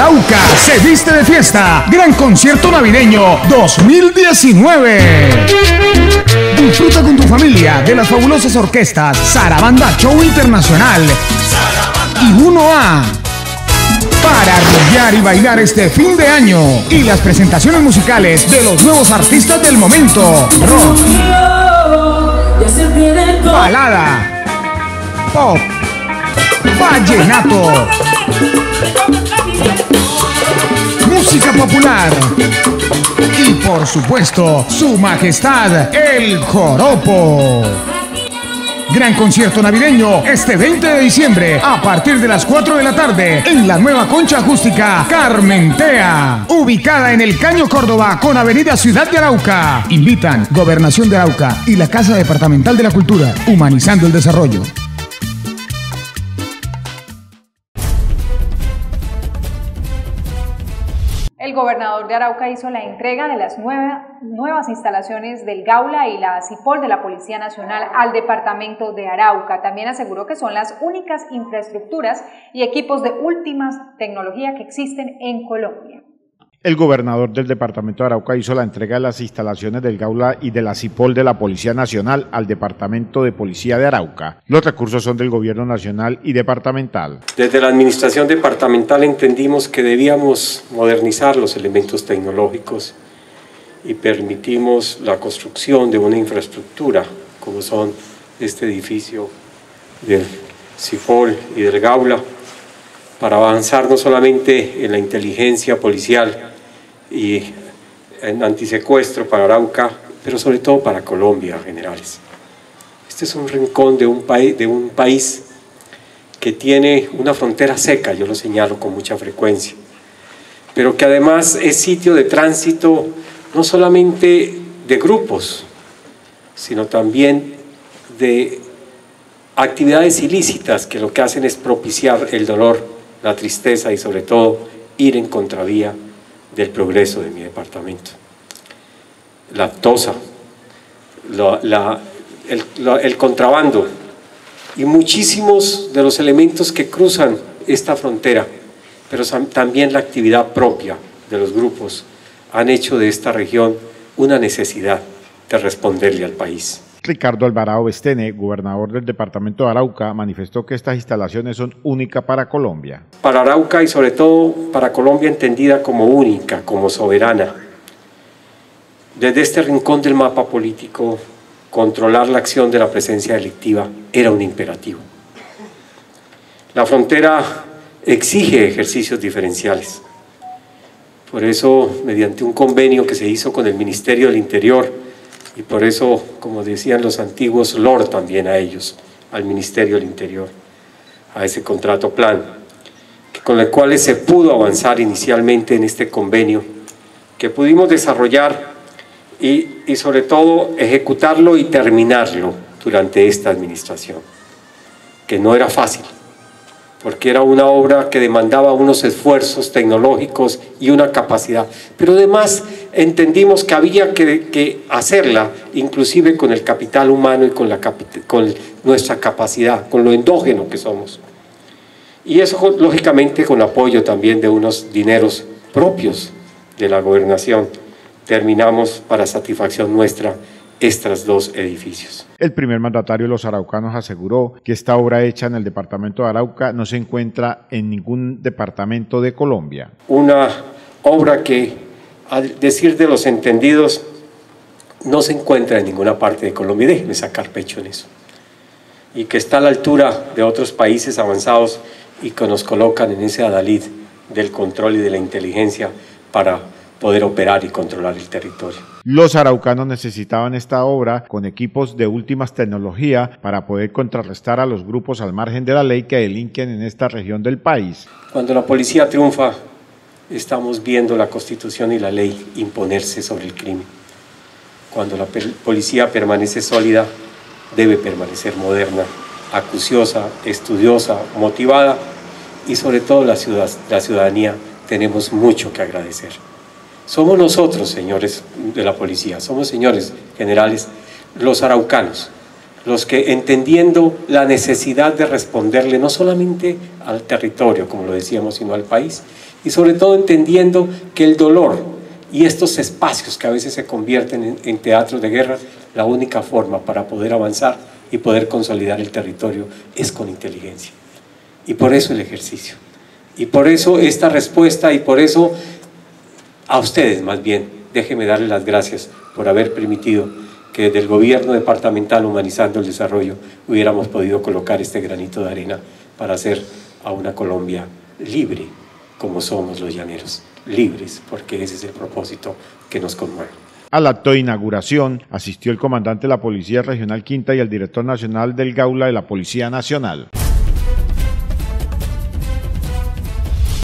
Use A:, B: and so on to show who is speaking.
A: Arauca se viste de fiesta. Gran concierto navideño 2019. Disfruta con tu familia de las fabulosas orquestas Sarabanda Show Internacional y 1A. Para rumbear y bailar este fin de año y las presentaciones musicales de los nuevos artistas del momento. Rock, balada, pop, vallenato, música popular y por supuesto su majestad el joropo. Gran concierto navideño este 20 de diciembre a partir de las 4 de la tarde en la nueva concha acústica Carmentea, ubicada en el Caño Córdoba con Avenida Ciudad de Arauca. Invitan Gobernación de Arauca y la Casa Departamental de la Cultura, humanizando el desarrollo.
B: Gobernador de Arauca hizo la entrega de las nuevas instalaciones del Gaula y la CIPOL de la Policía Nacional al departamento de Arauca. También aseguró que son las únicas infraestructuras y equipos de última tecnología que existen en Colombia.
C: El gobernador del departamento de Arauca hizo la entrega de las instalaciones del Gaula y de la CIPOL de la Policía Nacional al departamento de Policía de Arauca. Los recursos son del gobierno nacional y departamental.
D: Desde la administración departamental entendimos que debíamos modernizar los elementos tecnológicos y permitimos la construcción de una infraestructura como son este edificio del CIPOL y del Gaula para avanzar no solamente en la inteligencia policial, y en antisecuestro para Arauca, pero sobre todo para Colombia, generales. Este es un rincón de un, país, de un país que tiene una frontera seca, yo lo señalo con mucha frecuencia, pero que además es sitio de tránsito no solamente de grupos, sino también de actividades ilícitas que lo que hacen es propiciar el dolor, la tristeza y sobre todo ir en contravía del progreso de mi departamento. La tosa, el, contrabando y muchísimos de los elementos que cruzan esta frontera, pero también la actividad propia de los grupos han hecho de esta región una necesidad de responderle al país.
C: Ricardo Alvarado Bestene, gobernador del departamento de Arauca, manifestó que estas instalaciones son únicas para Colombia.
D: Para Arauca y sobre todo para Colombia entendida como única, como soberana. Desde este rincón del mapa político, controlar la acción de la presencia delictiva era un imperativo. La frontera exige ejercicios diferenciales. Por eso, mediante un convenio que se hizo con el Ministerio del Interior, y por eso, como decían los antiguos, Lord también a ellos, al Ministerio del Interior, a ese contrato plan, con el cual se pudo avanzar inicialmente en este convenio, que pudimos desarrollar y, y sobre todo ejecutarlo y terminarlo durante esta administración, que no era fácil porque era una obra que demandaba unos esfuerzos tecnológicos y una capacidad. Pero además entendimos que había que, hacerla, inclusive con el capital humano y con, la, con nuestra capacidad, con lo endógeno que somos. Y eso, lógicamente, con apoyo también de unos dineros propios de la gobernación, terminamos para satisfacción nuestra estos dos edificios.
C: El primer mandatario de los araucanos aseguró que esta obra hecha en el departamento de Arauca no se encuentra en ningún departamento de Colombia.
D: Una obra que, a decir de los entendidos, no se encuentra en ninguna parte de Colombia. Déjenme sacar pecho en eso. Y que está a la altura de otros países avanzados y que nos colocan en ese adalid del control y de la inteligencia para poder operar y controlar el territorio.
C: Los araucanos necesitaban esta obra con equipos de últimas tecnología para poder contrarrestar a los grupos al margen de la ley que delinquen en esta región del país.
D: Cuando la policía triunfa, estamos viendo la constitución y la ley imponerse sobre el crimen. Cuando la policía permanece sólida, debe permanecer moderna, acuciosa, estudiosa, motivada y sobre todo la, la ciudadanía tenemos mucho que agradecer. Somos nosotros, señores de la policía, somos señores generales, los araucanos, los que entendiendo la necesidad de responderle no solamente al territorio, como lo decíamos, sino al país, y sobre todo entendiendo que el dolor y estos espacios que a veces se convierten en, en teatros de guerra, la única forma para poder avanzar y poder consolidar el territorio es con inteligencia. Y por eso el ejercicio. Y por eso esta respuesta y por eso a ustedes más bien, déjenme darles las gracias por haber permitido que desde el gobierno departamental humanizando el desarrollo hubiéramos podido colocar este granito de arena para hacer a una Colombia libre como somos los llaneros, libres, porque ese es el propósito que nos conmueve.
C: Al acto de inauguración asistió el comandante de la Policía Regional Quinta y el director nacional del Gaula de la Policía Nacional.